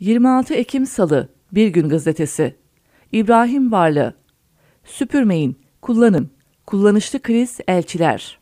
26 Ekim Salı Bir Gün Gazetesi İbrahim Varlı Süpürmeyin, kullanın. Kullanışlı kriz elçiler.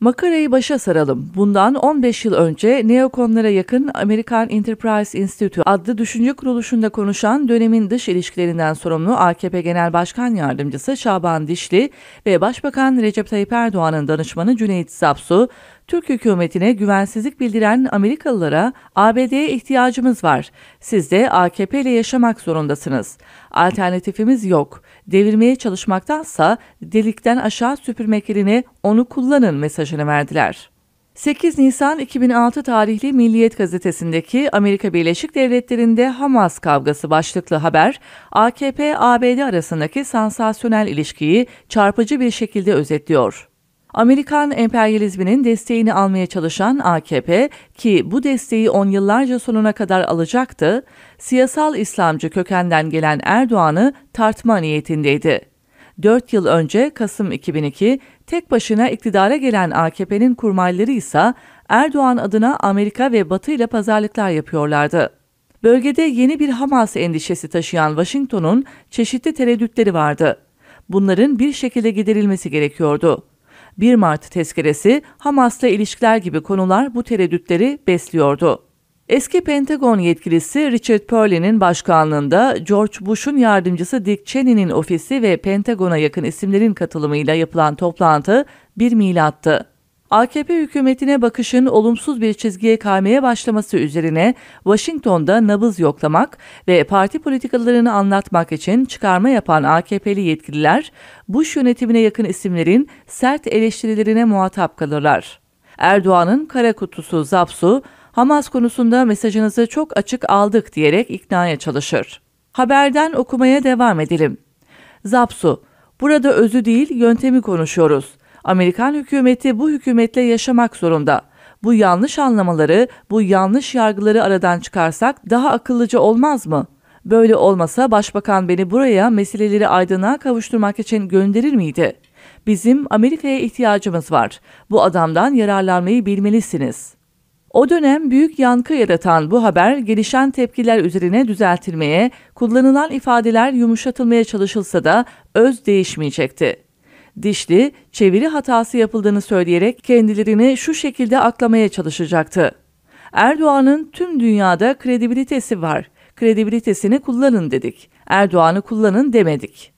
Makarayı başa saralım. Bundan 15 yıl önce neokonlara yakın American Enterprise Institute adlı düşünce kuruluşunda konuşan dönemin dış ilişkilerinden sorumlu AKP Genel Başkan Yardımcısı Şaban Dişli ve Başbakan Recep Tayyip Erdoğan'ın danışmanı Cüneyt Zapsu, Türk hükümetine güvensizlik bildiren Amerikalılara ABD'ye ihtiyacımız var. Siz de AKP ile yaşamak zorundasınız. Alternatifimiz yok. Devirmeye çalışmaktansa delikten aşağı süpürmek yerine onu kullanın mesajını verdiler. 8 Nisan 2006 tarihli Milliyet gazetesindeki Amerika Birleşik Devletleri'nde Hamas kavgası başlıklı haber, AKP-ABD arasındaki sansasyonel ilişkiyi çarpıcı bir şekilde özetliyor. Amerikan emperyalizminin desteğini almaya çalışan AKP ki bu desteği on yıllarca sonuna kadar alacaktı, siyasal İslamcı kökenden gelen Erdoğan'ı tartma niyetindeydi. Dört yıl önce Kasım 2002 tek başına iktidara gelen AKP'nin kurmayları ise Erdoğan adına Amerika ve Batı ile pazarlıklar yapıyorlardı. Bölgede yeni bir Hamas endişesi taşıyan Washington'un çeşitli tereddütleri vardı. Bunların bir şekilde giderilmesi gerekiyordu. 1 Mart tezkeresi Hamas'la ilişkiler gibi konular bu tereddütleri besliyordu. Eski Pentagon yetkilisi Richard Perley'nin başkanlığında George Bush'un yardımcısı Dick Cheney'nin ofisi ve Pentagon'a yakın isimlerin katılımıyla yapılan toplantı bir milattı. AKP hükümetine bakışın olumsuz bir çizgiye kaymaya başlaması üzerine Washington'da nabız yoklamak ve parti politikalarını anlatmak için çıkarma yapan AKP'li yetkililer Bush yönetimine yakın isimlerin sert eleştirilerine muhatap kalırlar. Erdoğan'ın kara kutusu Zapsu, Hamas konusunda mesajınızı çok açık aldık diyerek iknaya çalışır. Haberden okumaya devam edelim. Zapsu, burada özü değil yöntemi konuşuyoruz. Amerikan hükümeti bu hükümetle yaşamak zorunda. Bu yanlış anlamaları, bu yanlış yargıları aradan çıkarsak daha akıllıca olmaz mı? Böyle olmasa başbakan beni buraya meseleleri aydınlığa kavuşturmak için gönderir miydi? Bizim Amerika'ya ihtiyacımız var. Bu adamdan yararlanmayı bilmelisiniz. O dönem büyük yankı yaratan bu haber gelişen tepkiler üzerine düzeltilmeye, kullanılan ifadeler yumuşatılmaya çalışılsa da öz değişmeyecekti. Dişli, çeviri hatası yapıldığını söyleyerek kendilerini şu şekilde aklamaya çalışacaktı. Erdoğan'ın tüm dünyada kredibilitesi var. Kredibilitesini kullanın dedik. Erdoğan'ı kullanın demedik.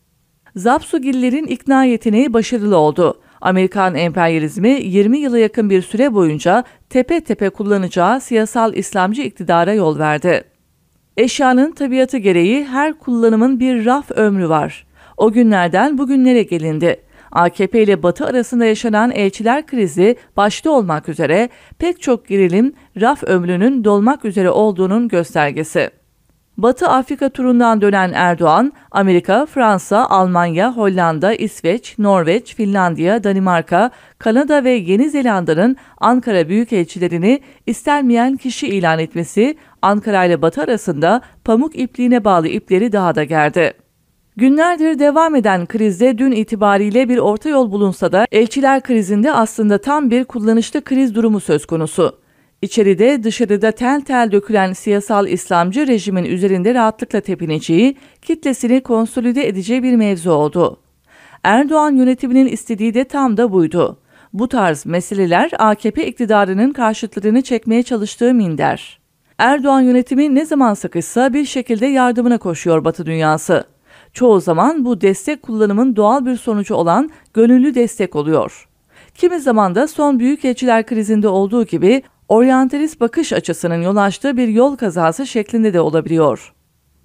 Zapsugillerin ikna yeteneği başarılı oldu. Amerikan emperyalizmi 20 yıla yakın bir süre boyunca tepe tepe kullanacağı siyasal İslamcı iktidara yol verdi. Eşyanın tabiatı gereği her kullanımın bir raf ömrü var. O günlerden bugünlere gelindi. AKP ile Batı arasında yaşanan elçiler krizi başta olmak üzere pek çok gerilim raf ömrünün dolmak üzere olduğunun göstergesi. Batı Afrika turundan dönen Erdoğan, Amerika, Fransa, Almanya, Hollanda, İsveç, Norveç, Finlandiya, Danimarka, Kanada ve Yeni Zelanda'nın Ankara büyükelçilerini istenmeyen kişi ilan etmesi, Ankara ile Batı arasında pamuk ipliğine bağlı ipleri daha da gerdi. Günlerdir devam eden krizde dün itibariyle bir orta yol bulunsa da elçiler krizinde aslında tam bir kullanışlı kriz durumu söz konusu. İçeride dışarıda tel tel dökülen siyasal İslamcı rejimin üzerinde rahatlıkla tepineceği, kitlesini konsolide edeceği bir mevzu oldu. Erdoğan yönetiminin istediği de tam da buydu. Bu tarz meseleler AKP iktidarının karşıtlarını çekmeye çalıştığı minder. Erdoğan yönetimi ne zaman sıkışsa bir şekilde yardımına koşuyor Batı dünyası. Çoğu zaman bu destek kullanımın doğal bir sonucu olan gönüllü destek oluyor. Kimi zaman da son büyükelçiler krizinde olduğu gibi oryantalist bakış açısının yol açtığı bir yol kazası şeklinde de olabiliyor.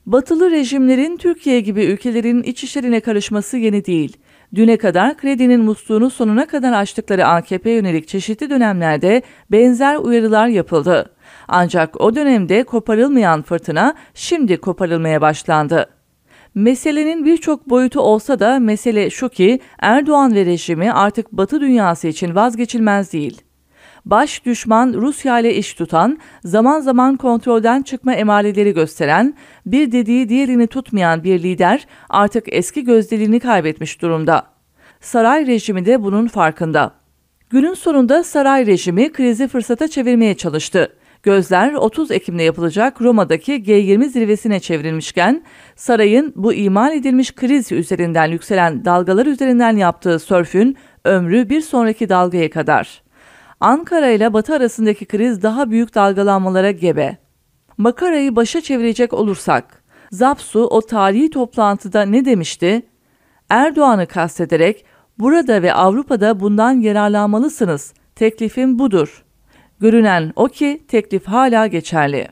Batılı rejimlerin Türkiye gibi ülkelerin iç işlerine karışması yeni değil. Düne kadar kredinin musluğunu sonuna kadar açtıkları AKP yönelik çeşitli dönemlerde benzer uyarılar yapıldı. Ancak o dönemde koparılmayan fırtına şimdi koparılmaya başlandı. Meselenin birçok boyutu olsa da mesele şu ki Erdoğan ve rejimi artık Batı dünyası için vazgeçilmez değil. Baş düşman Rusya ile iş tutan, zaman zaman kontrolden çıkma emareleri gösteren, bir dediği diğerini tutmayan bir lider artık eski gözdeliğini kaybetmiş durumda. Saray rejimi de bunun farkında. Günün sonunda saray rejimi krizi fırsata çevirmeye çalıştı. Gözler 30 Ekim'de yapılacak Roma'daki G20 zirvesine çevrilmişken sarayın bu imal edilmiş kriz üzerinden yükselen dalgalar üzerinden yaptığı sörfün ömrü bir sonraki dalgaya kadar. Ankara ile Batı arasındaki kriz daha büyük dalgalanmalara gebe. Makarayı başa çevirecek olursak, Zapsu o tarihi toplantıda ne demişti? Erdoğan'ı kastederek burada ve Avrupa'da bundan yararlanmalısınız. Teklifim budur. Görünen o ki teklif hala geçerli.